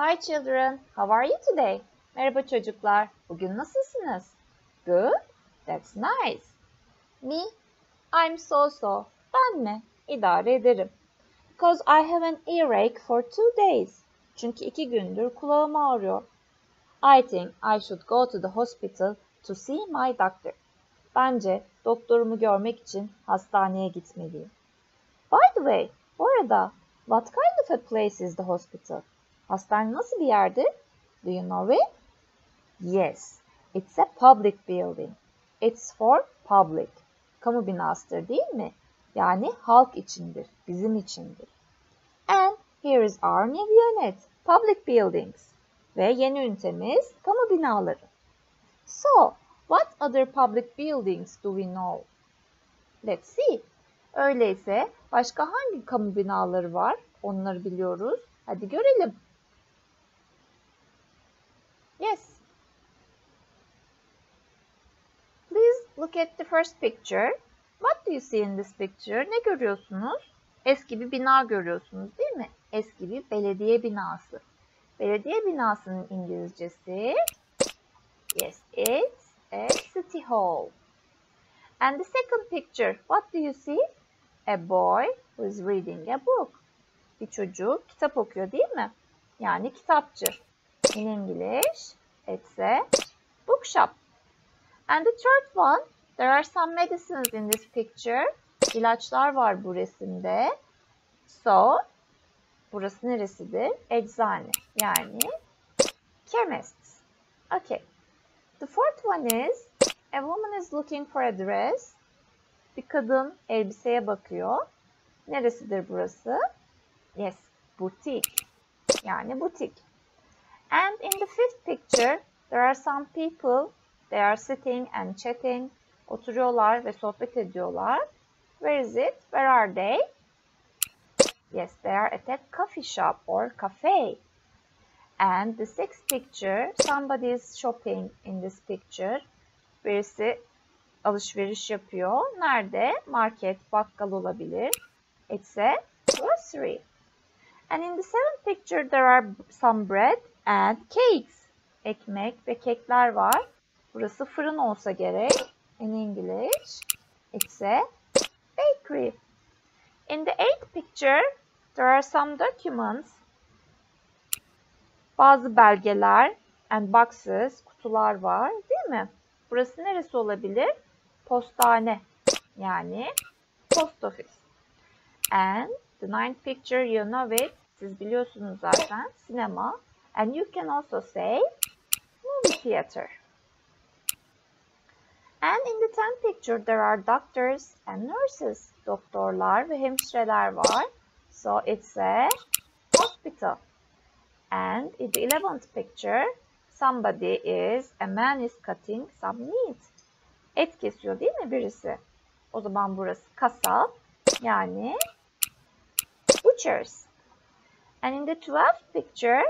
Hi children, how are you today? Merhaba çocuklar, bugün nasılsınız? Good, that's nice. Me, I'm so-so. Ben mi? İdare ederim. Because I have an earache for two days. Çünkü iki gündür kulağım ağrıyor. I think I should go to the hospital to see my doctor. Bence doktorumu görmek için hastaneye gitmeliyim. By the way, bu arada what kind of a place is the hospital? Hastane nasıl bir yerdir? Do you know it? Yes, it's a public building. It's for public. Kamu binasıdır değil mi? Yani halk içindir, bizim içindir. And here is our new unit, public buildings. Ve yeni ünitemiz kamu binaları. So, what other public buildings do we know? Let's see. Öyleyse başka hangi kamu binaları var? Onları biliyoruz. Hadi görelim. Yes. Please look at the first picture. What do you see in this picture? Ne görüyorsunuz? Eski bir bina görüyorsunuz değil mi? Eski bir belediye binası. Belediye binasının İngilizcesi Yes, it's a city hall. And the second picture, what do you see? A boy who is reading a book. Bir çocuk kitap okuyor değil mi? Yani kitapçı. In English, it's a bookshop. And the third one, there are some medicines in this picture. İlaçlar var bu resimde. So, burası neresidir? Eczane. Yani chemist. Okay. The fourth one is, a woman is looking for a dress. Bir kadın elbiseye bakıyor. Neresidir burası? Yes, boutique. Yani butik. And in the fifth picture, there are some people. They are sitting and chatting. Oturuyorlar ve sohbet ediyorlar. Where is it? Where are they? Yes, they are at a coffee shop or cafe. And the sixth picture, somebody is shopping in this picture. Birisi alışveriş yapıyor. Nerede? Market, bakkal olabilir. It's a grocery. And in the seventh picture, there are some bread and cakes. Ekmek ve kekler var. Burası fırın olsa gerek. In English, it's a bakery. In the eighth picture, there are some documents. Bazı belgeler and boxes, kutular var değil mi? Burası neresi olabilir? Postane. Yani post office. And the ninth picture, you know it. Siz biliyorsunuz zaten. Sinema. And you can also say movie theater. And in the tenth picture, there are doctors and nurses. Doktorlar ve hemşireler var. So it's a hospital. And in the eleventh picture, somebody is, a man is cutting some meat. Et kesiyor değil mi birisi? O zaman burası kasap. Yani butchers. And in the 12th picture,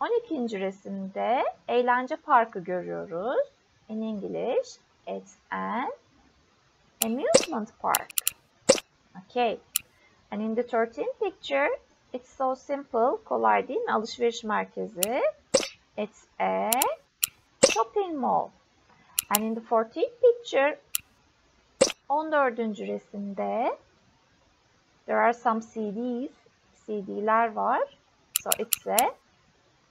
12. resimde eğlence parkı görüyoruz. In English, it's an amusement park. Okay. And in the 13th picture, it's so simple, kolay değil mi? Alışveriş merkezi. It's a shopping mall. And in the 14th picture, 14. resimde, there are some CDs. CD'ler var. So it's a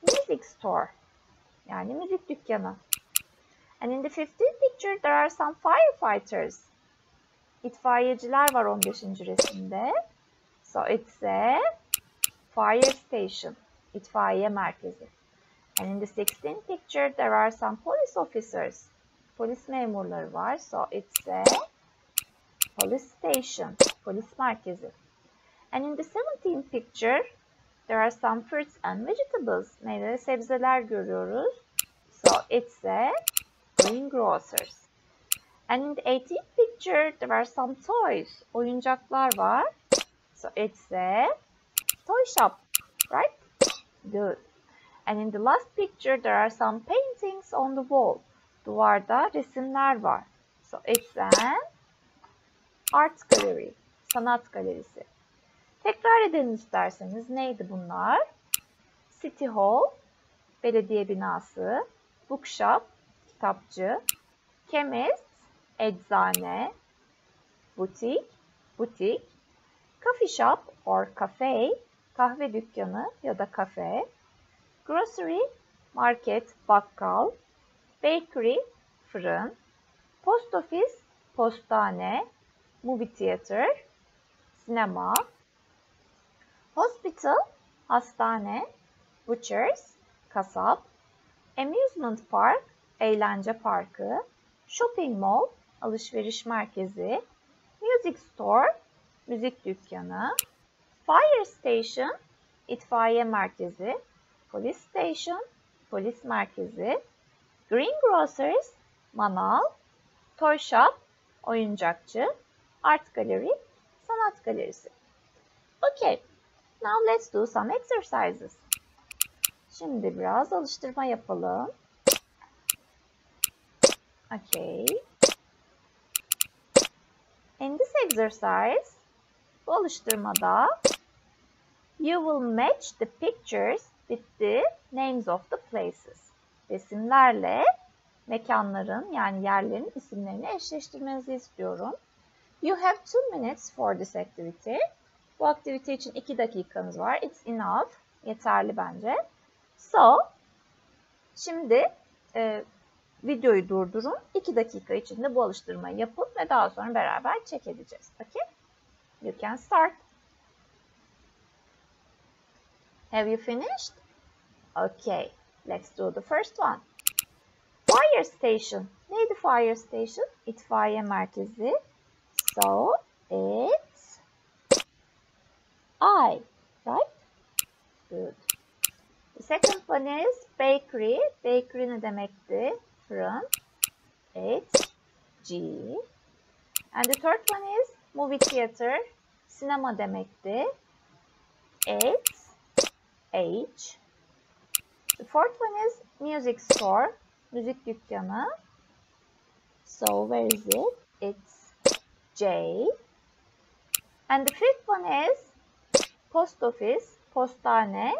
music store. Yani müzik dükkanı. And in the 15th picture there are some firefighters. İtfaiyeciler var 15. resimde. So it's a fire station. İtfaiye merkezi. And in the 16th picture there are some police officers. Polis memurları var. So it's a police station. Polis merkezi. And in the 17th picture, there are some fruits and vegetables. Meyve ve sebzeler görüyoruz. So it's a greengrocers. And in the 18th picture, there are some toys. Oyuncaklar var. So it's a toy shop, right? Good. And in the last picture, there are some paintings on the wall. Duvarda resimler var. So it's an art gallery. Sanat galerisi. Tekrar edelim isterseniz. Neydi bunlar? City Hall, belediye binası. Bookshop, kitapçı. Chemist, eczane. Butik, butik. Coffee shop or cafe, kahve dükkanı ya da kafe. Grocery, market, bakkal. Bakery, fırın. Post office, postane. Movie theater, sinema. Hospital, hastane. Butchers, kasap. Amusement park, eğlence parkı. Shopping mall, alışveriş merkezi. Music store, müzik dükkanı. Fire station, itfaiye merkezi. Police station, polis merkezi. Greengrocers, manav. Toy shop, oyuncakçı. Art gallery, sanat galerisi. Okay, now let's do some exercises. Şimdi biraz alıştırma yapalım. Okay. In this exercise, bu alıştırmada you will match the pictures with the names of the places. Resimlerle mekanların yani yerlerin isimlerini eşleştirmenizi istiyorum. You have two minutes for this activity. Bu aktivite için iki dakikanız var. It's enough. Yeterli bence. So, şimdi e, videoyu durdurun. 2 dakika içinde bu alıştırmayı yapın ve daha sonra beraber check edeceğiz. Okay? You can start. Have you finished? Okay, let's do the first one. Fire station. Neydi fire station? İtfaiye merkezi. So, it's I, right? Good. The second one is bakery. Bakery ne demekti? Fırın. It's G. And the third one is movie theater. Sinema demekti. It's H. The fourth one is music store. Müzik dükkanı. So where is it? It's J. And the fifth one is post office. Postane.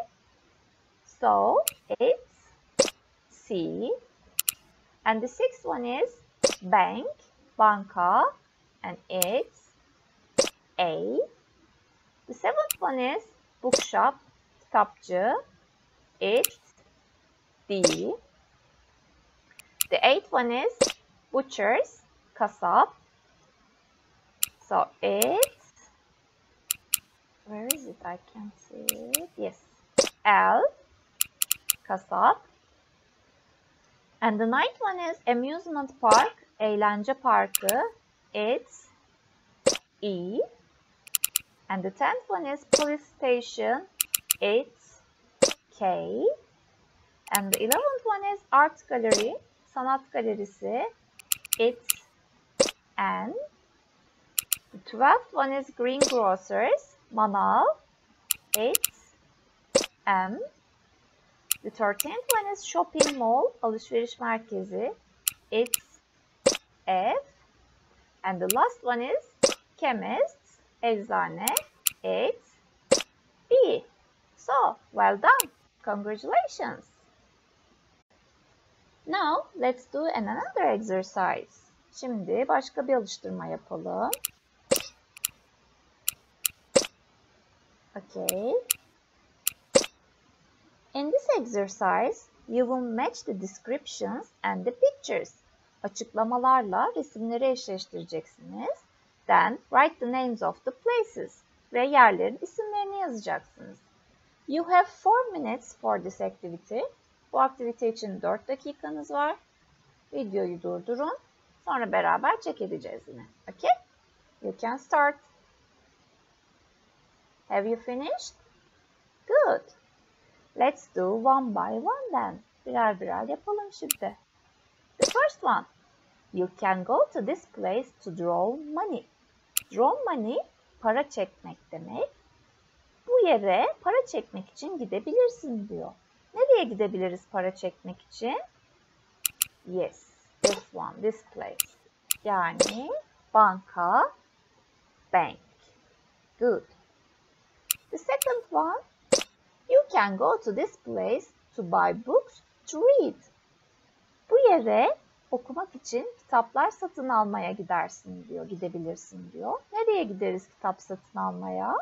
So it's C. And the sixth one is bank, banka, and it's A. The seventh one is bookshop, kitapçı, it's D. The eighth one is butchers, kasap. So it's, where is it? I can't see it. Yes, L, kasap. And the ninth one is amusement park, eğlence parkı. It's E. And the tenth one is police station. It's K. And the eleventh one is art gallery, sanat galerisi. It's N. The twelfth one is greengrocers, manav. It's M. The 13th one is shopping mall, alışveriş merkezi. It's F. And the last one is chemist, eczane. It's B. So, well done. Congratulations. Now, let's do another exercise. Şimdi başka bir alıştırma yapalım. Okay. In this exercise, you will match the descriptions and the pictures. Açıklamalarla resimleri eşleştireceksiniz. Then write the names of the places ve yerlerin isimlerini yazacaksınız. You have 4 minutes for this activity. Bu aktivite için 4 dakikanız var. Videoyu durdurun. Sonra beraber check edeceğiz yine. Okay? You can start. Have you finished? Good. Let's do one by one then. Birer birer yapalım şimdi. The first one. You can go to this place to draw money. Draw money, para çekmek demek. Bu yere para çekmek için gidebilirsin diyor. Nereye gidebiliriz para çekmek için? Yes, this one, this place. Yani banka, bank. Good. The second one, You can go to this place to buy books to read. Bu yere okumak için kitaplar satın almaya gidersin diyor, gidebilirsin diyor. Nereye gideriz kitap satın almaya?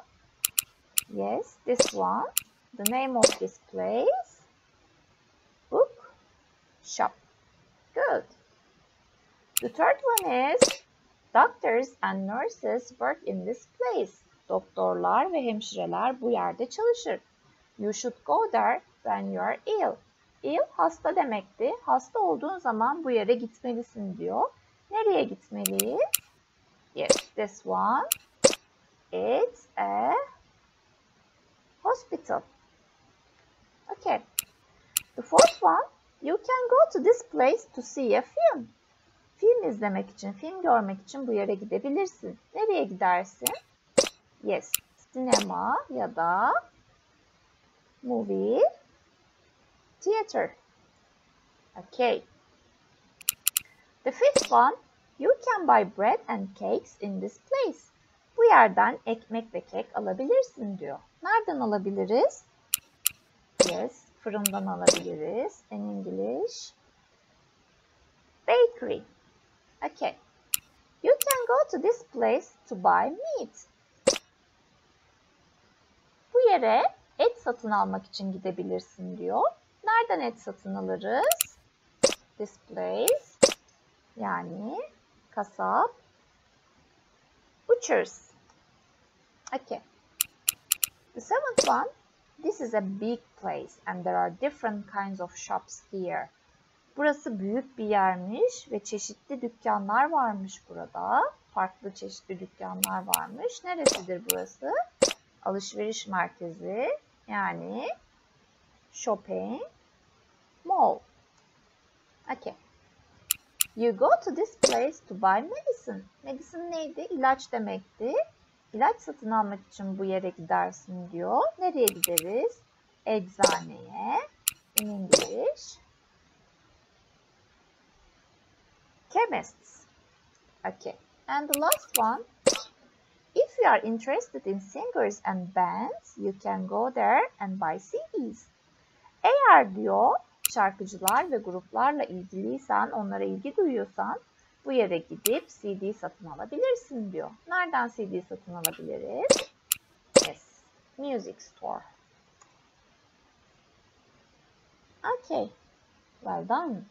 Yes, this one. The name of this place. Book shop. Good. The third one is doctors and nurses work in this place. Doktorlar ve hemşireler bu yerde çalışır. You should go there when you are ill. Ill hasta demekti. Hasta olduğun zaman bu yere gitmelisin diyor. Nereye gitmeliyiz? Yes, this one. It's a hospital. Okay. The fourth one, you can go to this place to see a film. Film izlemek için, film görmek için bu yere gidebilirsin. Nereye gidersin? Yes, sinema ya da movie theater. Okay. The fifth one, you can buy bread and cakes in this place. Bu yerden ekmek ve kek alabilirsin diyor. Nereden alabiliriz? Yes, fırından alabiliriz. In English, bakery. Okay. You can go to this place to buy meat. Yere et satın almak için gidebilirsin diyor. Nereden et satın alırız? This place. Yani kasap. Butchers. Okay. The seventh one. This is a big place and there are different kinds of shops here. Burası büyük bir yermiş ve çeşitli dükkanlar varmış burada. Farklı çeşitli dükkanlar varmış. Neresidir burası? Alışveriş merkezi yani shopping mall. Okay. You go to this place to buy medicine. Medicine neydi? İlaç demekti. İlaç satın almak için bu yere gidersin diyor. Nereye gideriz? Eczaneye. In English. Chemists. Okay. And the last one. You are interested in singers and bands, you can go there and buy CDs. Eğer diyor şarkıcılar ve gruplarla ilgiliysen, onlara ilgi duyuyorsan bu yere gidip CD satın alabilirsin diyor. Nereden CD satın alabiliriz? Yes, music store. Okay, well done.